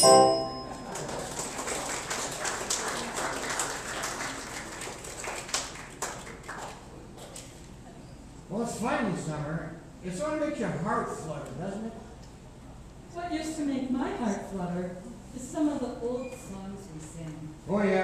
Well, it's finally summer. It sort of makes your heart flutter, doesn't it? What used to make my heart flutter is some of the old songs we sing. Oh, yeah,